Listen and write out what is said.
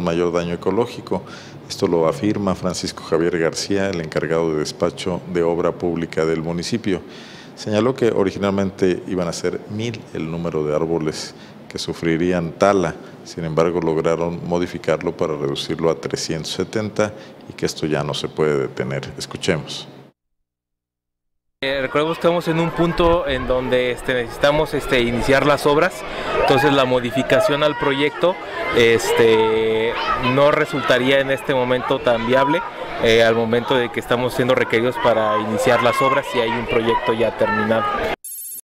mayor daño ecológico. Esto lo afirma Francisco Javier García, el encargado de despacho de obra pública del municipio. Señaló que originalmente iban a ser mil el número de árboles que sufrirían tala, sin embargo lograron modificarlo para reducirlo a 370 y que esto ya no se puede detener. Escuchemos. Eh, recordemos que estamos en un punto en donde este, necesitamos este, iniciar las obras, entonces la modificación al proyecto este, no resultaría en este momento tan viable eh, al momento de que estamos siendo requeridos para iniciar las obras y hay un proyecto ya terminado.